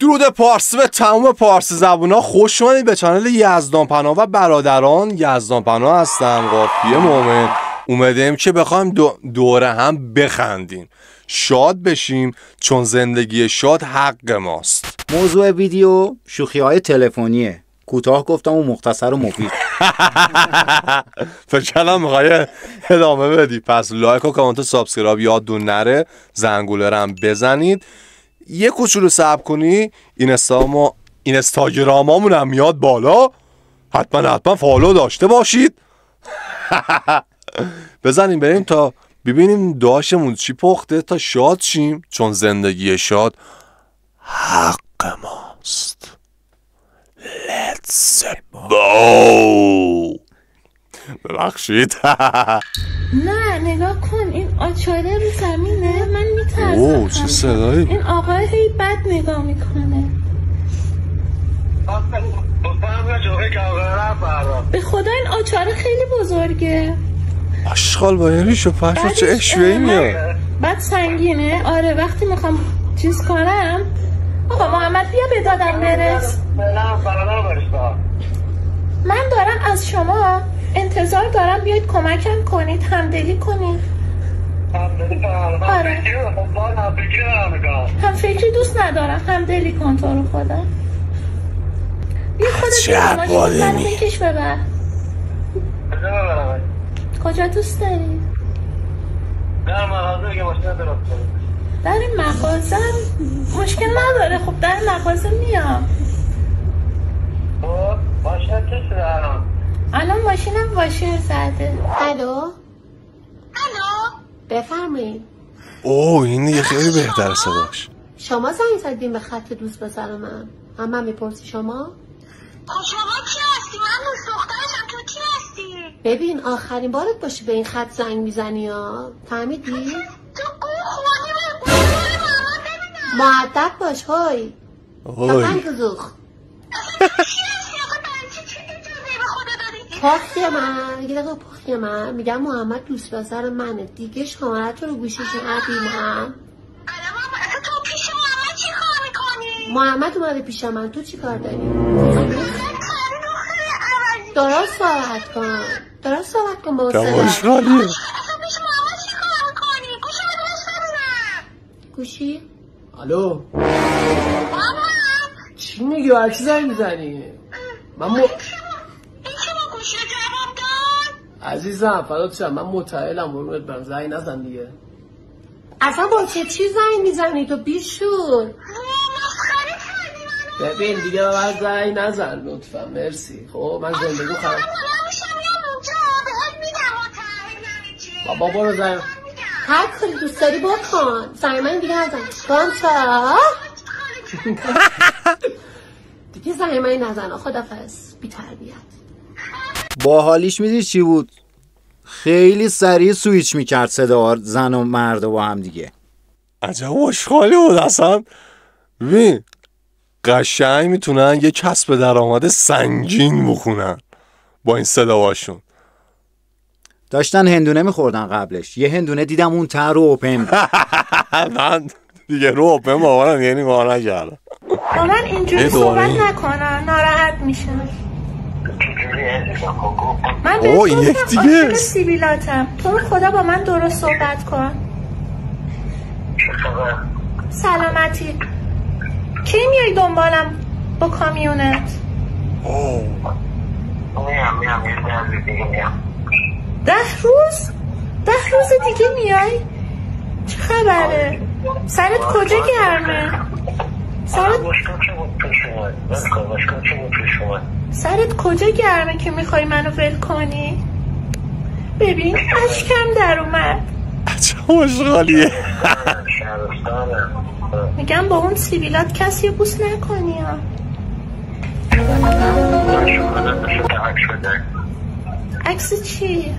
درود پارسی به تمام پارسی زبون ها خوش اومدید به channel یزدان پناه و برادران. یزدان پناه هستم قافیه مومن. اومدیم که بخوایم دو دوره هم بخندیم. شاد بشیم چون زندگی شاد حق ماست. موضوع ویدیو شوخی های تلفنیه. کوتاه گفتم و مختصر و مفید. فکر کردم می‌خوای ادامه بدی. پس لایک و کامنت و subscribe یادتون نره. زنگوله رو هم بزنید. یه کوچولو صبر کنی این اینستاگرامامون هم میاد بالا. حتما حتما فالو داشته باشید. بزنیم بریم تا ببینیم داشمون چی پخته تا شاد شیم چون زندگی شاد حق ماست. Let's go! ببخشید. نه نگاه کن این آچاره رو زمینه. اوه چه صدایی این آقای هی بد نگاه می‌کنه. به خدا این آچاره خیلی بزرگه. اشغال با این ریش و پشت چه اشوهی میاد؟ بعد سنگینه. آره وقتی می‌خوام چیز کنم آقا محمد بیا به دادم برس. من دارم از شما انتظار دارم بیاید کمکم کنید همدلی کنید. آره. هم فکری دوست ندارم همدلی کن تو رو خدا بیا خودت بیا بکش ببر کجا دوست داری؟ در مغازه در این مغازه مشکل نداره. خب در مغازه میام. خب ماشین الان ماشینم واشر زده. الو؟ بفرمایید. اوه این یه خیلی بهتر صداش شما زنگ زدین به خط دوست پسر من. اما می‌پرسی شما؟ خب شما کی هستی؟ من دوست دخترشم. تو کی هستی؟ ببین آخرین بارت باشه به این خط زنگ می‌زنی ها. فهمیدی؟ تو گوه معدب باش های های زوخ پاختی من؟ یه دقیقه پاختی من میگم محمد دوست پسر منه. دیگه شمارت رو گوشش ندیدم محمد اومده پیش من. تو چی کار داری؟ درست صحبت کن. درست صحبت کن با گوشی الو. چی میگی؟ و چی زنگ می‌زنی. من. عزیزم فدات شم من متعلم قربونت برم. زنگ نزن دیگه. اصلا با چه چی زنگ می‌زنی؟ تو بیشور. ببین دیگه به من زنگ نزن لطفا. مرسی. خب من زندگی خراب بابا برو زنگ هر کاری دوست داری بکن. زنگ من دیگه نزن. گانتا دیگه زنگ من نزن. خدافز بی تربیت. با حالیش میدی چی بود؟ خیلی سریع سویچ می‌کرد صدا زن و مرد و با هم دیگه. عجب خوشحالی بود اصلا. ببین قشنگ می‌تونن یه کسب درآمد سنگین بخونن با این صداهاشون. داشتن هندونه میخوردن قبلش. یه هندونه دیدم اون تر رو اوپن. من دیگه رو اوپن باورم یعنی ما نکردم. با من اینجوری صحبت نکنم ناراحت میشم من به این یک دیگه. سیبیلاتم. تو رو خدا با من درست صحبت کن. سلامتی. کی میای دنبالم با کامیونت؟ ده روز؟ ده روز دیگه میای؟ چه خبره؟ سرت کجا گرمه؟ سرت سرت کجا گرمه که می‌خوای منو ول کنی؟ ببین اشکم در اومد. چه خوشحالیه. میگم با اون سیبیلات کسی بوس نکنی ها. عکس چی؟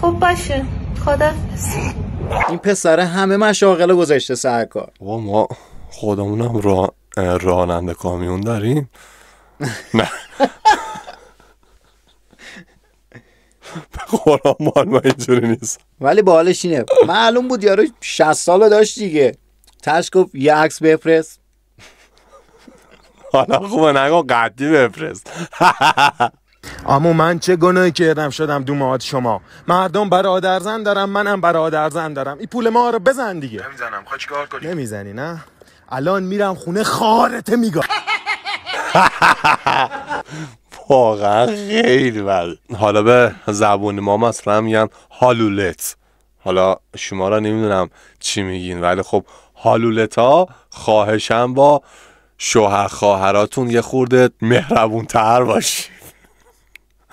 خب باشه. خدا این پسره همه مشاغل گذاشته سر کار. ما خودمونم را راننده کامیون داریم. نه. قرآن مال ما اینجوری نیست. ولی بالش اینه. معلوم بود یارو 60 سال داشت دیگه. تش گفت یه عکس بفرست. حالا خوبه نگو قدی بفرست. اما من چه گناهی کردم شدم دومات شما؟ مردم برادرزن دارم منم برادرزن دارم. این پول ما رو بزن دیگه. نمی‌زنم. خواهی چیکار کنی؟ نمی‌زنی نه؟ الان میرم خونه خارته میگم واقعا خیلی بد. حالا به زبون ما مثلا میگن هالولت. حالا شما را نمی‌دونم چی میگین ولی خب هالولت ها خواهشم با شوهر خواهراتون یه خورده مهربون تر باشی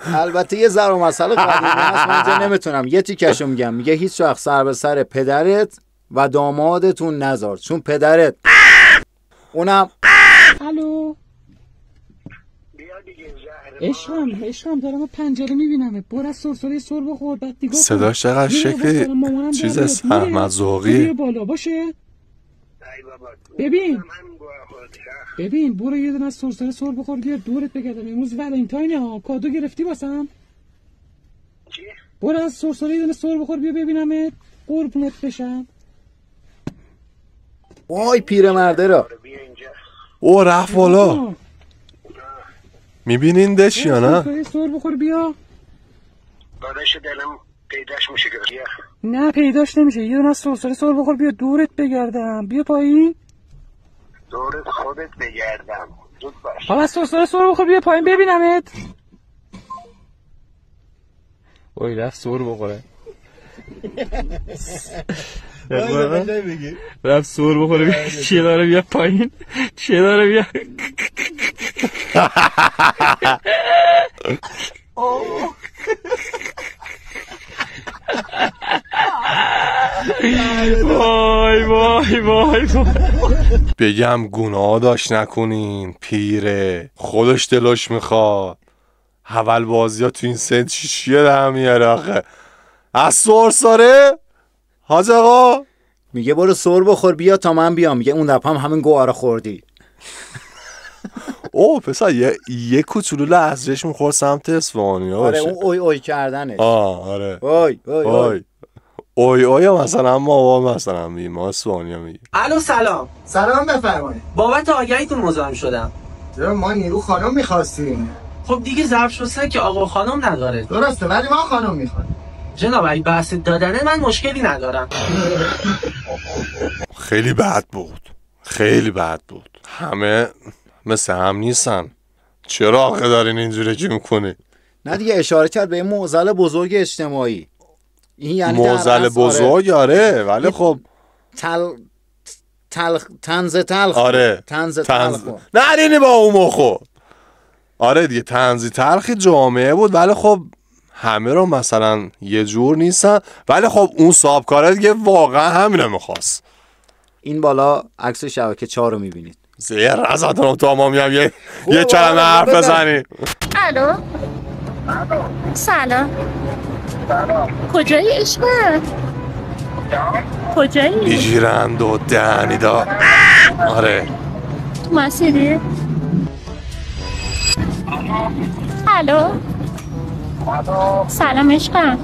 البته یه ذره مسئله قدیمی هست من اینجا نمی‌تونم. یه تیکشو میگم. میگه هیچ وقت سر به سر پدرت و دامادتون نذار چون پدرت. اونم الو. عشقم عشقم دارم پنجره می‌بینم. برو از سرسره سر بخور. بعد دیگه صداش چقدر شکل چیز احمد زوقیه بالا. باشه؟ ببین. ببین برو یه دونه از سرسره سر بخور بیا دورت بگردم. امروز ولنتاینه ها. کادو گرفتی واسم؟ برو از سرسره یه دونه سر بخور بیا ببینمت. قربونت بشم. وای پیرمرده را. او رفت بالا. میبینیندش یا نه؟ سر بخور بیا. داداش دلم پیداش میشه که بیا. نه پیداش نمیشه. یه دونه از سرسره سر بخور بیا دورت بگردم. بیا پایین. دورت خودت بگردم. زود باش. حالا سرسره سر بخور بیا پایین ببینمت. وای رفت سر بخوره. رفت سر بخوره. بیا چیه داره بیا پایین؟ چیه داره بیا؟ وای وای وای وای. بگم گناه داشت نکنین پیره. خودش دلش می‌خواد. اول بازی ها تو این سن چی چیه در میاره آخه؟ از سرساره حاج آقا؟ میگه برو سر بخور بیا تا من بیام. میگه اون دفعه هم همین گوهر خوردی. او پسر یه, یه کوچولو لحظهش می‌خورد سمت اسفانیا آره اون اوی اوی کردنش. آه آره. اوی اوی اوی. اوی اوی مثلا ما مثلا میگیم ما اسفانیا میگیم. الو سلام. سلام بفرمایید. بابت آگهیتون مزاحم شدم. چرا ما نیرو خانم می‌خواستیم؟ خب دیگه ظرف شستن که آقا خانم نداره. درسته ولی ما خانم می‌خوایم. جناب اگه بحث دادنه من مشکلی ندارم. خیلی بد بود. خیلی بد بود. همه مثل هم نیستن. چرا آخه دارین اینجوری که می‌کنی نه دیگه اشاره کرد به این معضل بزرگ اجتماعی. این یعنی موزل آره، بزرگ آره ولی خب. تل تلخ تنز تلخ. آره تنز تنز تلخ نه با اون مخو آره دیگه تنزی تلخی جامعه بود ولی خب همه رو مثلا یه جور نیستن. ولی خب اون صاحب دیگه واقعا همینو می‌خواست. این بالا عکس شبکه چهار رو می‌بینید. زیر ازتون تا ما میام یه یه کلمه حرف بزنی الو. سلام. کجایی عشقم کجایی؟ بیجیرند و دهنیدا آره. تو مسیری؟ الو؟ سلام عشقم.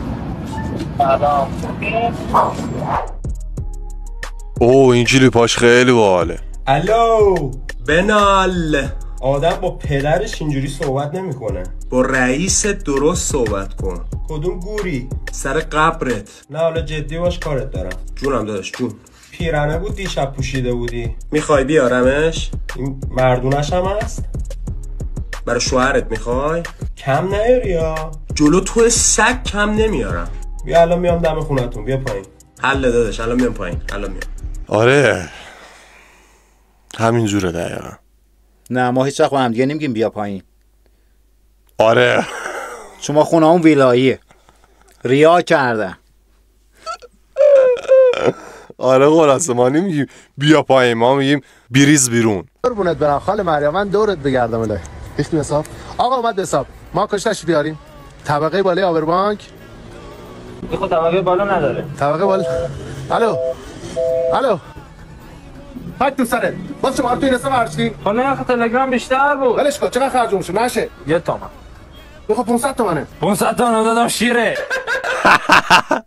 او این کلیپاش خیلی باحاله. الو بنال. آدم با پدرش اینجوری صحبت نمی‌کنه. با رئیس درست صحبت کن. کدوم گوری؟ سر قبرت. نه حالا جدی باش کارت دارم. جونم داداش جون. پیرنه بود دیشب پوشیده بودی. می‌خوای بیارمش؟ این مردونش هم هست؟ برای شوهرت می‌خوای؟ کم نیاری یا؟ جلو تو سگ کم نمیارم. بیا الان میام دم خونتون بیا پایین. حل داداش الان میام پایین الان میام. آره. همین جوره دقیقا. نه ما هیچ وقت با هم دیگه نمیگیم بیا پایین. آره. چون ما خونه اون ویلاییه. ریا کردن آره خلاصه ما نمیگیم بیا پایین ما میگیم بیریز بیرون. قربونت برم خاله مریم من دورت بگردم الهی. ریختی حساب؟ آقا اومد به حساب. ما کشتش بیاریم؟ طبقه بالای آوربانک خود طبقه بالا نداره. طبقه بالا. الو. الو. هات تو سرت باز شما تو این حساب ارشی خب نه تلگرام بیشتر بود ولش کن چقدر خرج میشه نشه یه تومن بخو 500 تومنه 500 تومن دادم شیره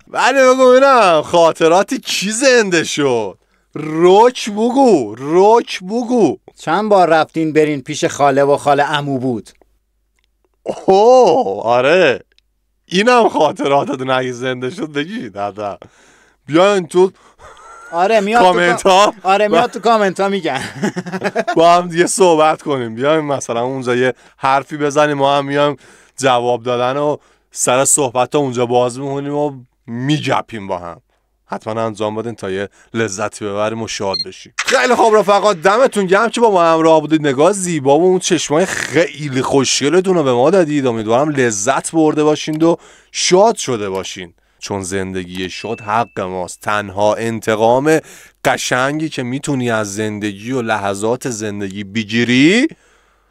ولی بگو ببینم خاطراتی کی زنده شد روک بگو روک بگو چند بار رفتین برین پیش خاله و خاله امو بود اوه آره اینم خاطراتتون اگه زنده شد بگید بیاین تو آره میاد کامنت ها آره میاد تو کامنت ها میگن. با هم دیگه صحبت کنیم. بیایم مثلا اونجا یه حرفی بزنیم ما هم میایم جواب دادن و سر صحبت ها اونجا باز می‌کنیم و میگپیم با هم. حتما انجام بدین تا یه لذتی ببریم و شاد بشیم. خیلی خوب رفقا دمتون گرم که با ما همراه بودید. نگاه زیبا و اون چشمای خیلی خوشگلتون رو به ما دادید. امیدوارم لذت برده باشین و شاد شده باشین. چون زندگی شاد حق ماست. تنها انتقام قشنگی که می‌تونی از زندگی و لحظات زندگی بگیری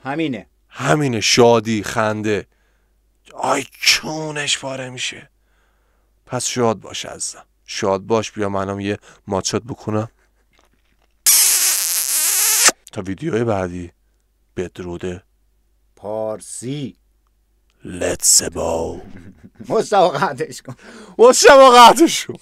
همینه. همینه. شادی خنده. آی چونش پاره میشه. پس شاد باش عزیزم. شاد باش. بیا منم یه ماچات بکنم تا ویدیوی بعدی. بدروده پارسی. Let's go. مشتاق قطعش کن. مشتبه قطعشون